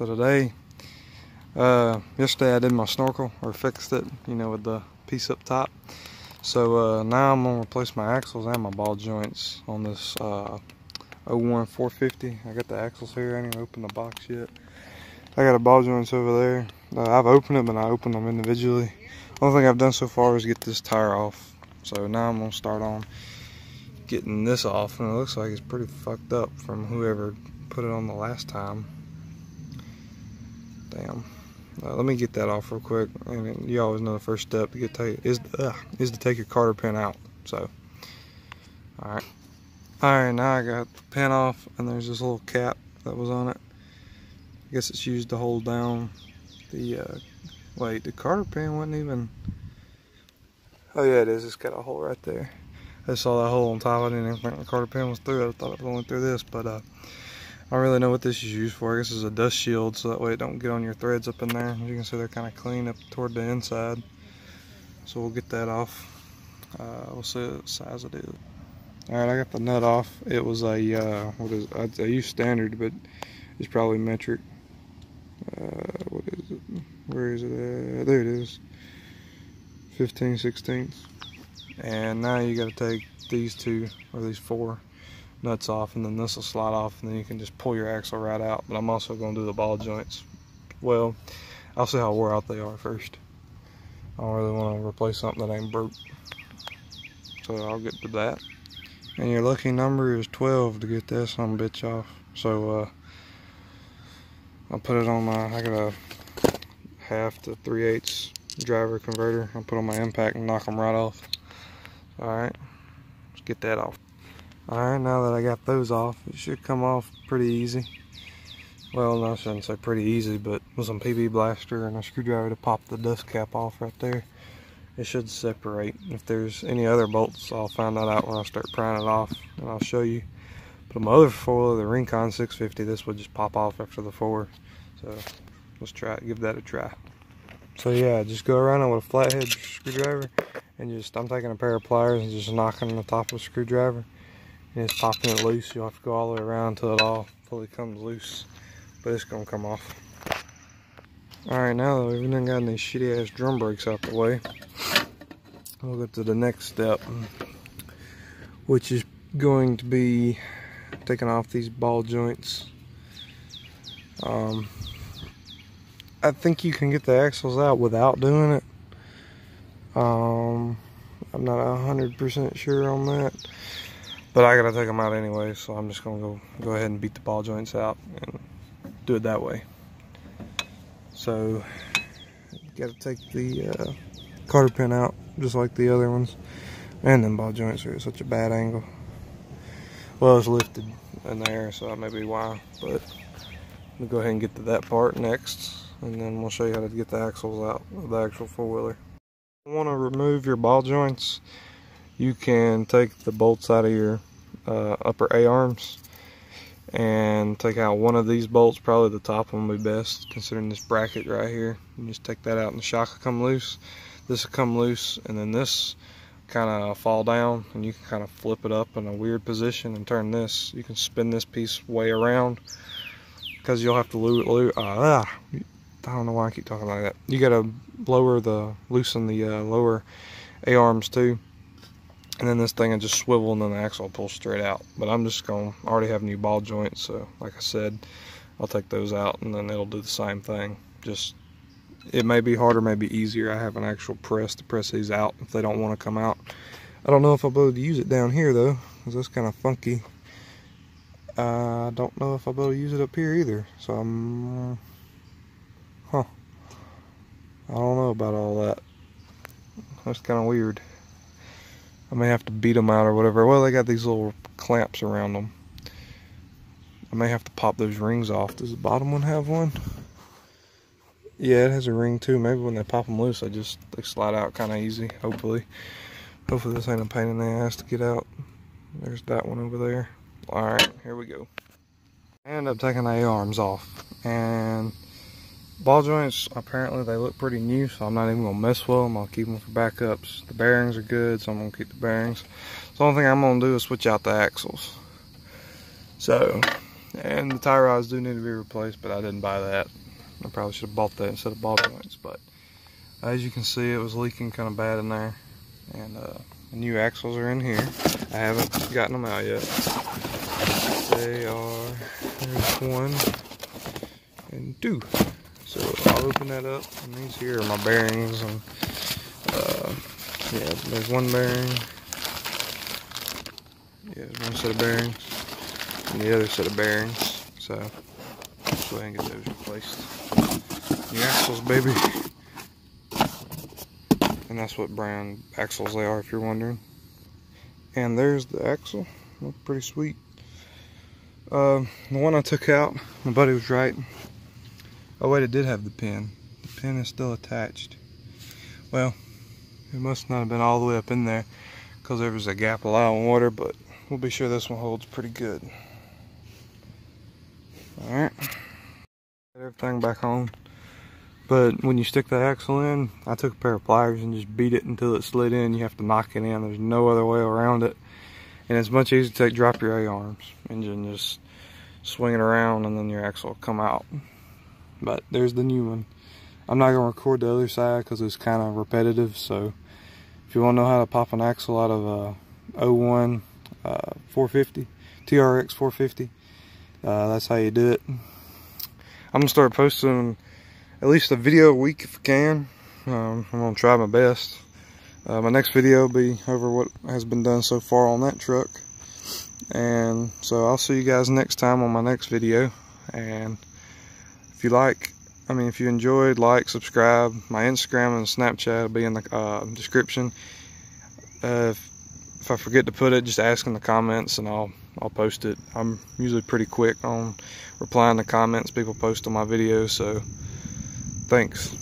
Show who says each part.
Speaker 1: So today, uh, yesterday I did my snorkel or fixed it, you know, with the piece up top. So uh, now I'm gonna replace my axles and my ball joints on this uh, 01 450. I got the axles here. I even opened the box yet. I got a ball joints over there. Uh, I've opened them and I opened them individually. Only thing I've done so far is get this tire off. So now I'm gonna start on getting this off and it looks like it's pretty fucked up from whoever put it on the last time. Damn. Uh, let me get that off real quick. And you always know the first step to get take is uh, is to take your carter pin out. So, all right, all right. Now I got the pin off, and there's this little cap that was on it. I guess it's used to hold down the. Uh, wait, the carter pin wasn't even. Oh yeah, it is. It's got a hole right there. I saw that hole on top. I didn't even think the carter pin was through. I thought it was only through this, but uh, I don't really know what this is used for. I guess it's a dust shield so that way it don't get on your threads up in there. As you can see they're kind of clean up toward the inside. So we'll get that off. Uh, we'll see what size it is. Alright, I got the nut off. It was a, uh, what is I, I use standard, but it's probably metric. Uh, what is it? Where is it at? There it is. 15 16 And now you got to take these two, or these four, nuts off and then this will slide off and then you can just pull your axle right out. But I'm also going to do the ball joints. Well I'll see how wore out they are first. I don't really want to replace something that ain't broke. So I'll get to that. And your lucky number is 12 to get that some bitch off. So uh, I'll put it on my I got a half to 3 eighths driver converter. I'll put on my impact and knock them right off. Alright let's get that off Alright, now that I got those off, it should come off pretty easy. Well, no, I shouldn't say pretty easy, but with some PB blaster and a screwdriver to pop the dust cap off right there, it should separate. If there's any other bolts, I'll find that out when I start prying it off, and I'll show you. But my other four, the Rincon 650, this would just pop off after the four. So let's try it, give that a try. So yeah, just go around it with a flathead screwdriver, and just, I'm taking a pair of pliers and just knocking on the top of the screwdriver and it's popping it loose. You'll have to go all the way around until it all fully comes loose. But it's gonna come off. Alright, now that we've done gotten these shitty ass drum brakes out the way, we'll get to the next step, which is going to be taking off these ball joints. Um, I think you can get the axles out without doing it. Um, I'm not 100% sure on that. But I gotta take them out anyway, so I'm just gonna go go ahead and beat the ball joints out and do it that way. So, gotta take the uh, carter pin out just like the other ones. And then ball joints are at such a bad angle. Well, it's lifted in there, so that may be why. But we'll go ahead and get to that part next, and then we'll show you how to get the axles out of the actual four-wheeler. Want to remove your ball joints you can take the bolts out of your uh, upper A-arms and take out one of these bolts, probably the top one will be best, considering this bracket right here. You just take that out and the shock will come loose. This will come loose and then this kind of fall down and you can kind of flip it up in a weird position and turn this. You can spin this piece way around because you'll have to uh, I don't know why I keep talking like that. You got to lower the, loosen the uh, lower A-arms too and then this thing will just swivel and then the axle will pull straight out. But I'm just going to already have new ball joints so like I said I'll take those out and then it'll do the same thing. Just it may be harder maybe easier. I have an actual press to press these out if they don't want to come out. I don't know if I'll be able to use it down here though because that's kind of funky. Uh, I don't know if I'll be able to use it up here either so I'm huh. I don't know about all that. That's kind of weird I may have to beat them out or whatever. Well, they got these little clamps around them. I may have to pop those rings off. Does the bottom one have one? Yeah, it has a ring too. Maybe when they pop them loose, I just they slide out kind of easy. Hopefully, hopefully this ain't a pain in the ass to get out. There's that one over there. All right, here we go. I end up taking the A-arms off, and Ball joints, apparently they look pretty new, so I'm not even gonna mess with them. I'll keep them for backups. The bearings are good, so I'm gonna keep the bearings. The only thing I'm gonna do is switch out the axles. So, And the tie rods do need to be replaced, but I didn't buy that. I probably should have bought that instead of ball joints, but as you can see, it was leaking kind of bad in there. And uh, the new axles are in here. I haven't gotten them out yet. They are, there's one and two. So I'll open that up, and these here are my bearings. And uh, yeah, there's one bearing. Yeah, there's one set of bearings, and the other set of bearings. So let's go ahead and get those replaced. New axles, baby. And that's what brand axles they are, if you're wondering. And there's the axle. Look pretty sweet. Uh, the one I took out, my buddy was right. Oh wait, it did have the pin. The pin is still attached. Well, it must not have been all the way up in there because there was a gap allowing water, but we'll be sure this one holds pretty good. Alright. Everything back on. But when you stick the axle in, I took a pair of pliers and just beat it until it slid in. You have to knock it in. There's no other way around it. And it's much easier to take, drop your A-arms engine, just swing it around and then your axle will come out. But there's the new one. I'm not going to record the other side because it's kind of repetitive. So if you want to know how to pop an axle out of a 01 uh, 450, TRX 450, uh, that's how you do it. I'm going to start posting at least a video a week if I can. Um, I'm going to try my best. Uh, my next video will be over what has been done so far on that truck. And so I'll see you guys next time on my next video. And if you like, I mean, if you enjoyed, like, subscribe. My Instagram and Snapchat will be in the uh, description. Uh, if, if I forget to put it, just ask in the comments and I'll I'll post it. I'm usually pretty quick on replying to comments people post on my videos, so thanks.